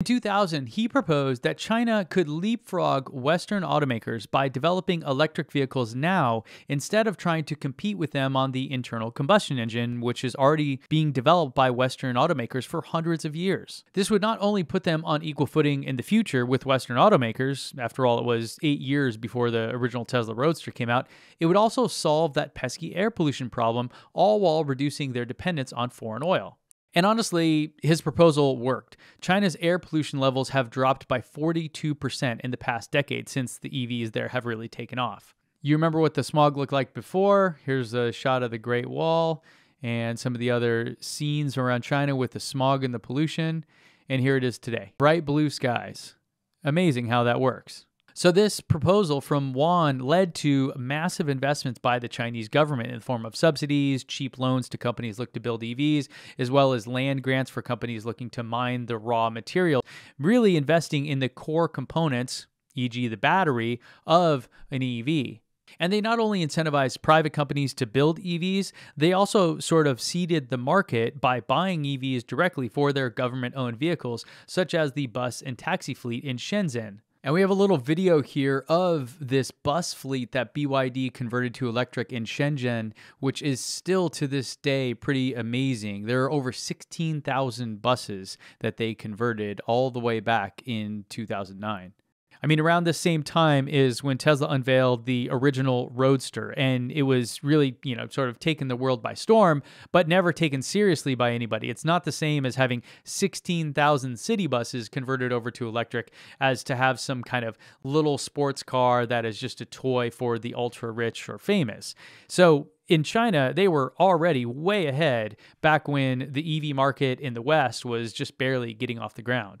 In 2000, he proposed that China could leapfrog Western automakers by developing electric vehicles now instead of trying to compete with them on the internal combustion engine, which is already being developed by Western automakers for hundreds of years. This would not only put them on equal footing in the future with Western automakers, after all, it was eight years before the original Tesla Roadster came out, it would also solve that pesky air pollution problem, all while reducing their dependence on foreign oil. And honestly, his proposal worked. China's air pollution levels have dropped by 42% in the past decade since the EVs there have really taken off. You remember what the smog looked like before? Here's a shot of the Great Wall and some of the other scenes around China with the smog and the pollution. And here it is today bright blue skies. Amazing how that works. So, this proposal from Wan led to massive investments by the Chinese government in the form of subsidies, cheap loans to companies looking to build EVs, as well as land grants for companies looking to mine the raw material, really investing in the core components, e.g., the battery, of an EV. And they not only incentivized private companies to build EVs, they also sort of seeded the market by buying EVs directly for their government owned vehicles, such as the bus and taxi fleet in Shenzhen. And we have a little video here of this bus fleet that BYD converted to electric in Shenzhen, which is still to this day pretty amazing. There are over 16,000 buses that they converted all the way back in 2009. I mean, around the same time is when Tesla unveiled the original Roadster, and it was really, you know, sort of taken the world by storm, but never taken seriously by anybody. It's not the same as having 16,000 city buses converted over to electric as to have some kind of little sports car that is just a toy for the ultra rich or famous. So, in China, they were already way ahead back when the EV market in the West was just barely getting off the ground.